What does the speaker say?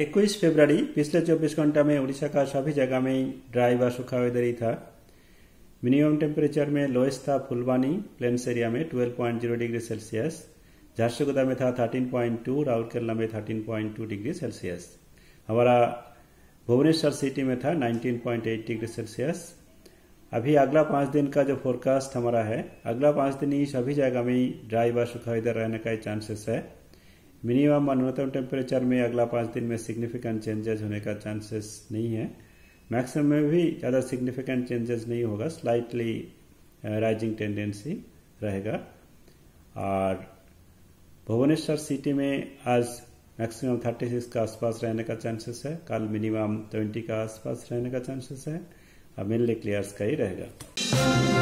21 फरवरी पिछले 24 घंटा में उड़ीसा का सभी जगह में ड्राई व सूखा वेदर ही था। मिनिमम टेम्परेचर में लोएस्ट था फुलवानी, प्लेन्स एरिया में 12.0 डिग्री सेल्सियस, झारसुगुदा में था 13.2 राउरकेला में 13.2 डिग्री सेल्सियस। हमारा भुवनेश्वर सिटी में था 19.8 डिग्री सेल्सियस। अभी अगला पाँच दिन का जो फोरकास्ट हमारा है, अगला पाँच दिन ही सभी जगह में ड्राई व सूखा वेदर रहने का चांसेस है। मिनिमम और न्यूनतम टेम्परेचर में अगला पाँच दिन में सिग्निफिकेंट चेंजेस होने का चांसेस नहीं है। मैक्सिमम में भी ज़्यादा सिग्निफिकेंट चेंजेस नहीं होगा स्लाइटली राइजिंग टेंडेंसी रहेगा। और भुवनेश्वर सिटी में आज मैक्सिमम 36 का आसपास रहने का चांसेस है। कल मिनिमम 20 का आसपास रहने का चांसेस है। और मेनली क्लियर ही रहेगा।